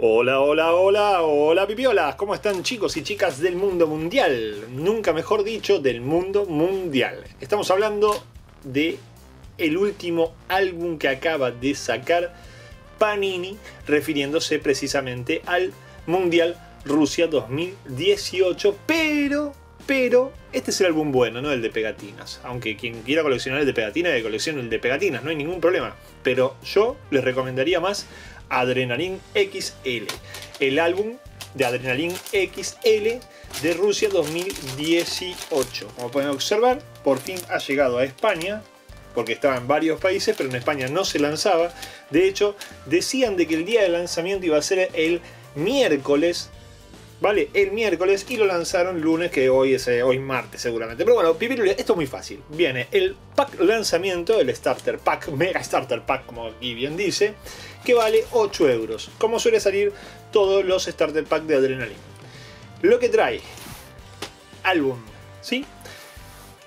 Hola, hola, hola, hola pipiolas, ¿cómo están chicos y chicas del mundo mundial? Nunca mejor dicho, del mundo mundial. Estamos hablando de el último álbum que acaba de sacar Panini, refiriéndose precisamente al Mundial Rusia 2018, pero pero este es el álbum bueno, no el de pegatinas. Aunque quien quiera coleccionar el de pegatinas, que coleccione el de pegatinas, no hay ningún problema. Pero yo les recomendaría más Adrenaline XL, el álbum de Adrenaline XL de Rusia 2018. Como pueden observar, por fin ha llegado a España, porque estaba en varios países, pero en España no se lanzaba. De hecho, decían de que el día de lanzamiento iba a ser el miércoles ¿vale? El miércoles y lo lanzaron lunes, que hoy es eh, hoy martes seguramente. Pero bueno, esto es muy fácil. Viene el pack lanzamiento, el starter pack, mega starter pack, como aquí bien dice, que vale 8 euros, como suele salir todos los starter pack de Adrenaline. Lo que trae, álbum, ¿sí?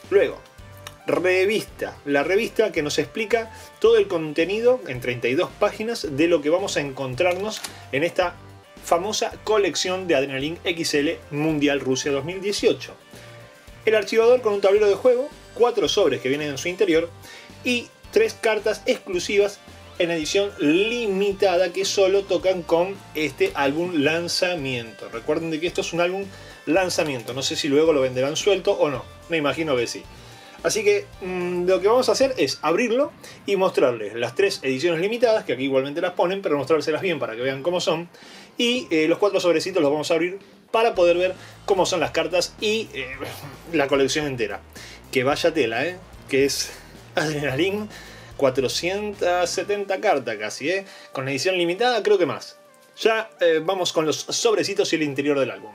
Luego, revista, la revista que nos explica todo el contenido en 32 páginas de lo que vamos a encontrarnos en esta famosa colección de Adrenaline XL Mundial Rusia 2018. El archivador con un tablero de juego, cuatro sobres que vienen en su interior y tres cartas exclusivas en edición limitada que solo tocan con este álbum lanzamiento. Recuerden de que esto es un álbum lanzamiento, no sé si luego lo venderán suelto o no, me imagino que sí. Así que mm, lo que vamos a hacer es abrirlo y mostrarles las tres ediciones limitadas, que aquí igualmente las ponen, pero mostrárselas bien para que vean cómo son. Y eh, los cuatro sobrecitos los vamos a abrir para poder ver cómo son las cartas y eh, la colección entera. Que vaya tela, ¿eh? Que es Adrenalin 470 cartas casi, ¿eh? Con edición limitada creo que más. Ya eh, vamos con los sobrecitos y el interior del álbum.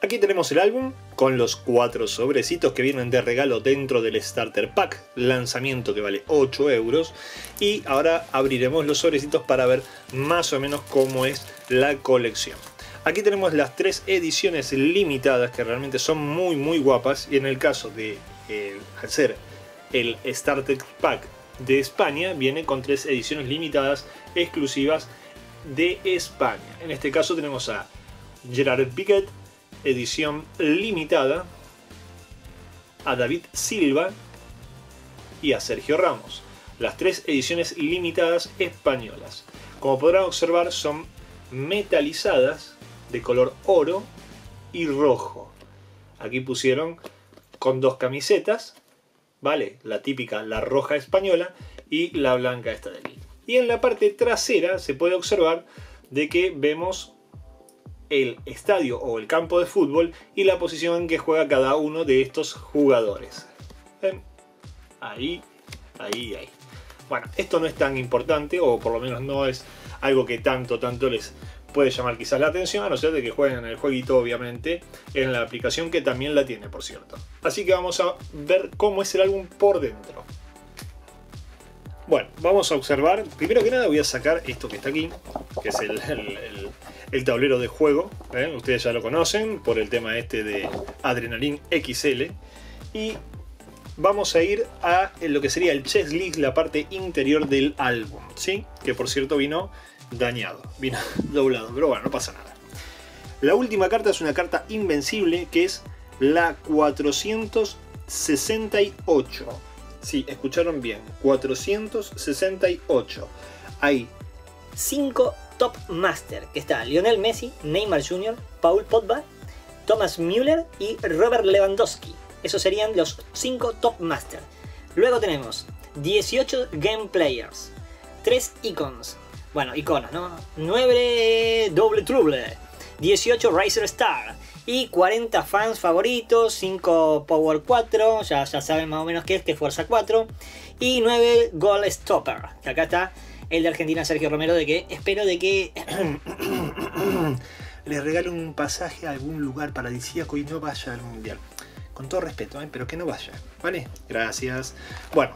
Aquí tenemos el álbum con los cuatro sobrecitos que vienen de regalo dentro del Starter Pack, lanzamiento que vale 8 euros. Y ahora abriremos los sobrecitos para ver más o menos cómo es la colección. Aquí tenemos las tres ediciones limitadas que realmente son muy muy guapas y en el caso de hacer el Starter Pack de España viene con tres ediciones limitadas exclusivas de España. En este caso tenemos a Gerard Piquet, edición limitada a David Silva y a Sergio Ramos. Las tres ediciones limitadas españolas. Como podrán observar son metalizadas de color oro y rojo. Aquí pusieron con dos camisetas, ¿vale? La típica, la roja española y la blanca esta de aquí. Y en la parte trasera se puede observar de que vemos el estadio o el campo de fútbol y la posición en que juega cada uno de estos jugadores. Ahí, ahí, ahí. Bueno, esto no es tan importante, o por lo menos no es algo que tanto, tanto les puede llamar quizás la atención, a no ser de que jueguen el jueguito, obviamente, en la aplicación que también la tiene, por cierto. Así que vamos a ver cómo es el álbum por dentro. Bueno, vamos a observar. Primero que nada voy a sacar esto que está aquí, que es el tablero de juego. ¿eh? Ustedes ya lo conocen por el tema este de Adrenaline XL. Y vamos a ir a lo que sería el chest list, la parte interior del álbum. ¿sí? Que por cierto vino dañado, vino doblado, pero bueno, no pasa nada. La última carta es una carta invencible que es la 468. Sí, escucharon bien, 468. Hay 5 Top Master, que está Lionel Messi, Neymar Jr., Paul Pogba, Thomas Müller y Robert Lewandowski. Esos serían los 5 Top Master. Luego tenemos 18 Game Players, 3 Icons, bueno, iconos, ¿no? 9 Double Trouble, 18 Racer Star y 40 fans favoritos, 5 Power 4, ya, ya saben más o menos qué es, que Fuerza 4, y 9 Goal Stopper, que acá está el de Argentina Sergio Romero, de que espero de que le regalo un pasaje a algún lugar paradisíaco y no vaya al mundial. Con todo respeto, ¿eh? pero que no vaya. ¿Vale? Gracias. Bueno,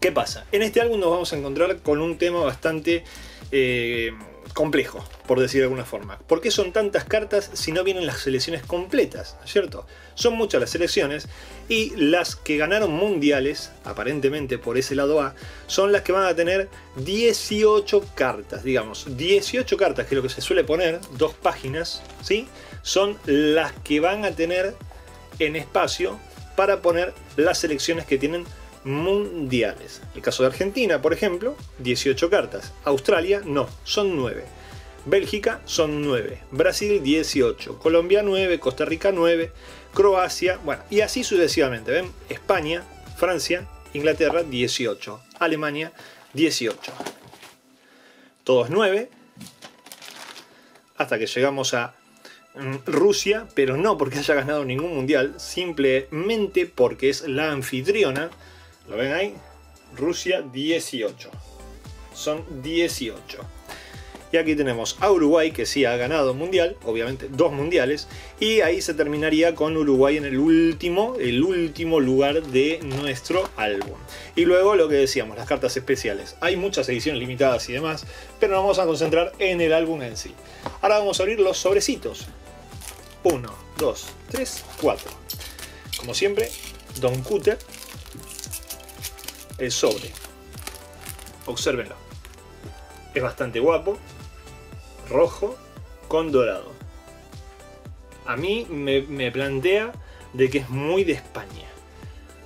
¿qué pasa? En este álbum nos vamos a encontrar con un tema bastante eh, complejo, por decir de alguna forma. ¿Por qué son tantas cartas si no vienen las selecciones completas? ¿Cierto? Son muchas las selecciones y las que ganaron mundiales, aparentemente por ese lado A, son las que van a tener 18 cartas, digamos, 18 cartas, que es lo que se suele poner, dos páginas, ¿sí? Son las que van a tener en espacio para poner las selecciones que tienen mundiales. El caso de Argentina, por ejemplo, 18 cartas. Australia, no, son 9. Bélgica son 9. Brasil 18. Colombia 9. Costa Rica 9. Croacia, bueno, y así sucesivamente. ¿Ven? España, Francia, Inglaterra 18. Alemania 18. Todos 9. Hasta que llegamos a mm, Rusia, pero no porque haya ganado ningún mundial, simplemente porque es la anfitriona ¿Lo ven ahí? Rusia 18. Son 18. Y aquí tenemos a Uruguay, que sí ha ganado mundial, obviamente dos mundiales, y ahí se terminaría con Uruguay en el último, el último lugar de nuestro álbum. Y luego lo que decíamos, las cartas especiales. Hay muchas ediciones limitadas y demás, pero nos vamos a concentrar en el álbum en sí. Ahora vamos a abrir los sobrecitos. 1, 2, 3, 4. Como siempre, Don Cutter el sobre. Obsérvenlo. Es bastante guapo. Rojo con dorado. A mí me, plantea de que es muy de España.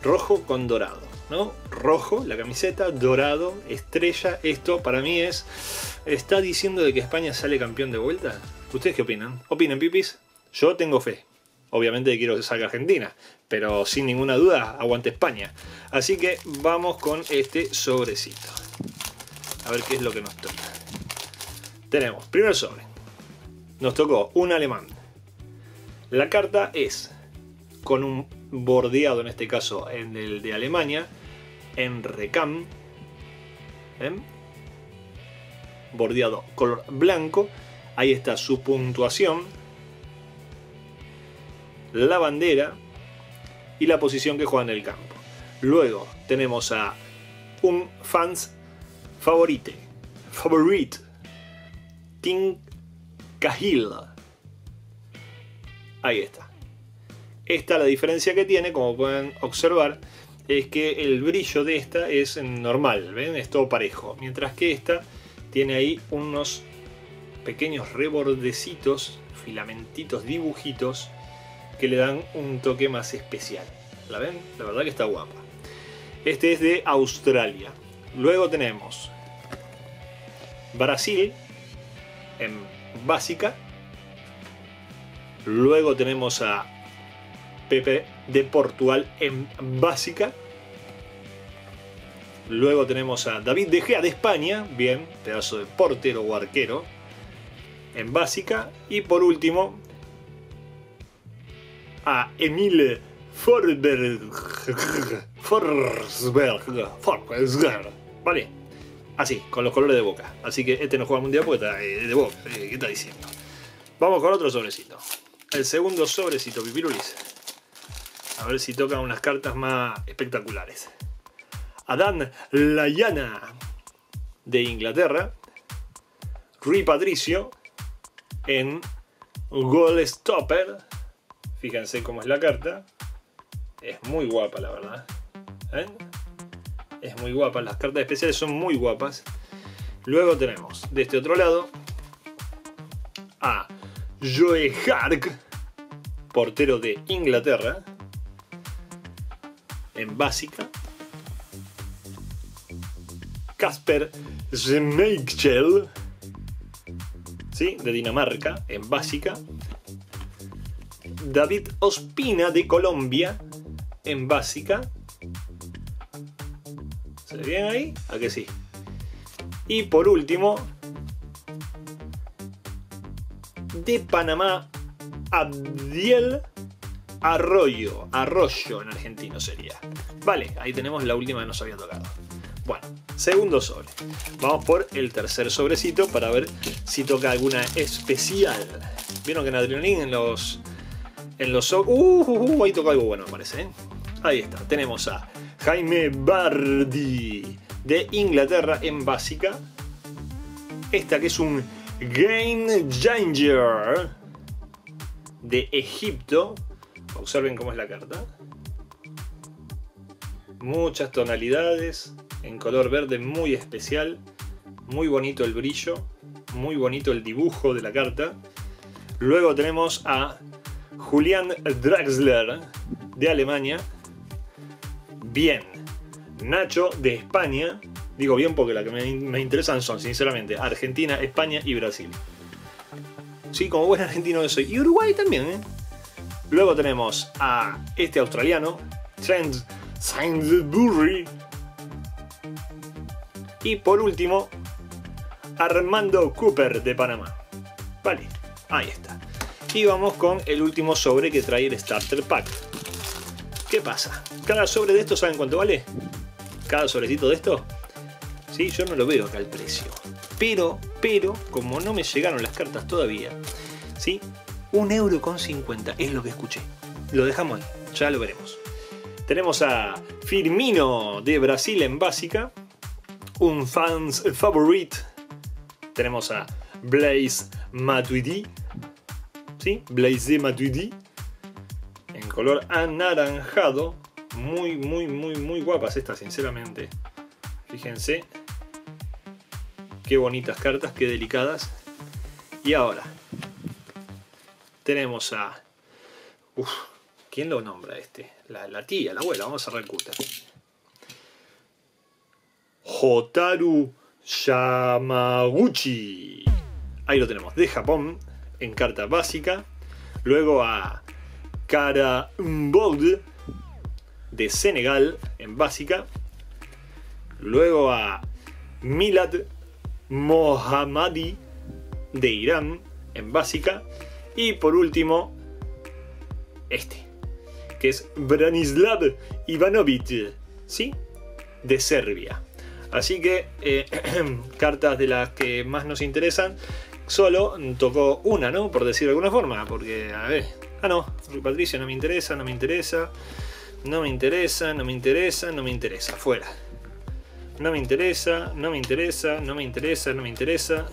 Rojo con dorado. ¿no? Rojo, la camiseta, dorado, estrella. Esto para mí es... ¿Está diciendo de que España sale campeón de vuelta? ¿Ustedes qué opinan? ¿Opinan, pipis? Yo tengo fe. Obviamente quiero que salga Argentina, pero sin ninguna duda aguante España. Así que vamos con este sobrecito. A ver qué es lo que nos toca. Tenemos, primer sobre. Nos tocó un alemán. La carta es con un bordeado, en este caso en el de Alemania, en recam. Bordeado color blanco. Ahí está su puntuación. La bandera y la posición que juega en el campo. Luego tenemos a un fans favorite, favorite, Tim Cahill. Ahí está. Esta la diferencia que tiene, como pueden observar, es que el brillo de esta es normal, ¿ven? Es todo parejo. Mientras que esta tiene ahí unos pequeños rebordecitos, filamentitos, dibujitos que le dan un toque más especial. ¿La ven? La verdad que está guapa. Este es de Australia. Luego tenemos Brasil en básica. Luego tenemos a Pepe de Portugal en básica. Luego tenemos a David De Gea de España, bien, pedazo de portero o arquero, en básica. Y por último, a Emile Forsberg. Forsberg. Forsberg. Vale. Así, con los colores de boca. Así que este no juega mundial porque está eh, de boca. Eh, ¿Qué está diciendo? Vamos con otro sobrecito. El segundo sobrecito, Pipirulis. A ver si tocan unas cartas más espectaculares. Adán Layana de Inglaterra. Rui Patricio en Goal Stopper Fíjense cómo es la carta. Es muy guapa, la verdad. Es muy guapa. Las cartas especiales son muy guapas. Luego tenemos de este otro lado a Joe Hark, portero de Inglaterra, en básica. Casper Schmeichel, ¿sí? de Dinamarca, en básica. David Ospina de Colombia en básica. ¿Se ve bien ahí? ¿A que sí? Y por último, de Panamá, Abdiel Arroyo. Arroyo en argentino sería. Vale, ahí tenemos la última que nos había tocado. Bueno, segundo sobre. Vamos por el tercer sobrecito para ver si toca alguna especial. Vieron que en Adrenalin en los en los... Uh, uh, uh, ahí toca algo bueno, parece. ¿eh? Ahí está. Tenemos a Jaime Bardi de Inglaterra en básica. esta que es un Game Changer de Egipto. Observen cómo es la carta. Muchas tonalidades en color verde muy especial. Muy bonito el brillo. Muy bonito el dibujo de la carta. Luego tenemos a Julian Draxler de Alemania. Bien. Nacho de España. Digo bien porque las que me, interesan son, sinceramente, Argentina, España y Brasil. Sí, como buen argentino soy. Y Uruguay también, ¿eh? Luego tenemos a este australiano, Trent Sainsbury. Y por último, Armando Cooper de Panamá. Vale, ahí está. Y vamos con el último sobre que trae el Starter Pack. ¿Qué pasa? Cada sobre de esto, ¿saben cuánto vale? Cada sobrecito de esto. Sí, yo no lo veo acá el precio. Pero, pero, como no me llegaron las cartas todavía, ¿sí? Un euro con 50 es lo que escuché. Lo dejamos ahí, ya lo veremos. Tenemos a Firmino de Brasil en básica. Un fans favorite. Tenemos a Blaze Matuidi. ¿Sí? Blaze Matuidi. En color anaranjado. Muy, muy, muy, muy guapas estas, sinceramente. Fíjense. Qué bonitas cartas, qué delicadas. Y ahora. Tenemos a... ¿Quién lo nombra este? La, tía, la abuela, vamos a cerrar el cúter. Hotaru Yamaguchi. Ahí lo tenemos, de Japón, en carta básica. Luego a Kara Mbold, de Senegal, en básica. Luego a Milad Mohammadi, de Irán, en básica. Y por último, este que es Branislav Ivanovic, ¿sí? De Serbia. Así que eh, cartas de las que más nos interesan, solo tocó una, ¿no? Por decir de alguna forma, porque, a ver, ah, no, Patricia no me interesa, no me interesa, no me interesa, no me interesa, no me interesa, fuera. No me interesa, no me interesa, no me interesa, no me interesa.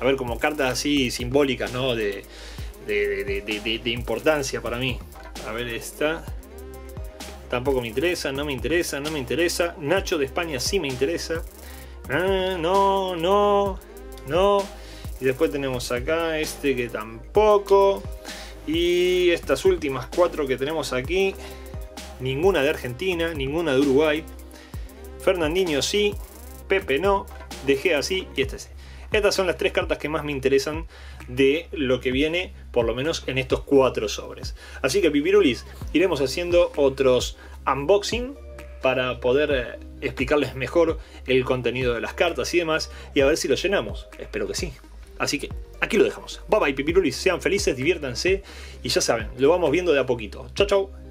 A ver, como cartas así simbólicas, ¿no? de, de importancia para mí. A ver esta. Tampoco me interesa, no me interesa, no me interesa. Nacho de España sí me interesa. Ah, no, no, no. Y después tenemos acá este que tampoco. Y estas últimas cuatro que tenemos aquí. Ninguna de Argentina, ninguna de Uruguay. Fernandinho sí, Pepe no, dejé así y este sí. Estas son las tres cartas que más me interesan de lo que viene, por lo menos en estos cuatro sobres. Así que Pipirulis, iremos haciendo otros unboxing para poder eh, explicarles mejor el contenido de las cartas y demás y a ver si lo llenamos. Espero que sí. Así que aquí lo dejamos. Bye bye Pipirulis, sean felices, diviértanse y ya saben, lo vamos viendo de a poquito. Chau chau.